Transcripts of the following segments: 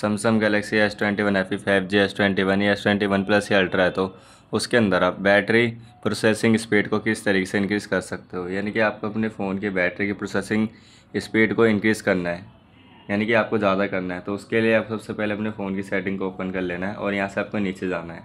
Samsung Galaxy S twenty one F five G S twenty one या S twenty one plus या ultra है तो उसके अंदर आप बैटरी प्रोसेसिंग स्पीड को किस तरीके से इंक्रीज़ कर सकते हो? यानी कि आपको अपने फ़ोन की बैटरी की प्रोसेसिंग स्पीड को इंक्रीज़ करना है। यानी कि आपको ज़्यादा करना है तो उसके लिए आप सबसे पहले अपने फ़ोन की सेटिंग को ओपन कर लेना है और यहाँ से आपको नीचे जाना है।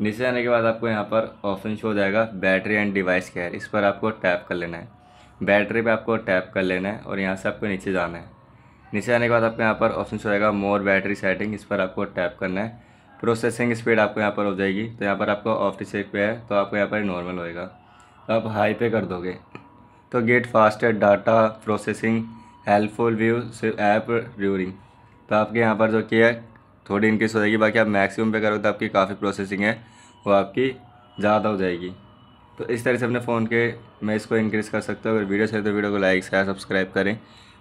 नीचे जाने के बाद आपको यहाँ पर ऑप्शन शो हो जाएगा बैटरी एंड डिवाइस केयर इस पर आपको टैप कर लेना है। बैटरी पे आपको टैप कर लेना है और यहाँ से आपको नीचे जाना है। नीचे आने के बाद आपको यहाँ पर ऑप्शन आएगा मोर बैटरी सेटिंग इस पर आपको टैप करना है। प्रोसेसिंग स्पीड आपको यहाँ पर हो जाएगी। तो यहाँ पर आपको ऑफ़ चेक पे है तो आपको यहाँ पर नॉर्मल होएगा। तो आप हाई पे कर दोगे। तो get faster data processing helpful view app व्यूरिंग तो आपके यहाँ पर जो किया है, थोड़ी इंक्रीज हो जाएगी। बाकी आप मैक्सिमम पे करोगे तो आपकी काफ़ी प्रोसेसिंग है, वो आपकी ज़्यादा हो जाएगी। तो इस तरह से अपने फ़ोन के, मैं इसको इंक्रीज़ कर सकता हूँ। अगर वीडियो चाहिए तो वीडियो को लाइक शेयर सब्सक्राइब करें।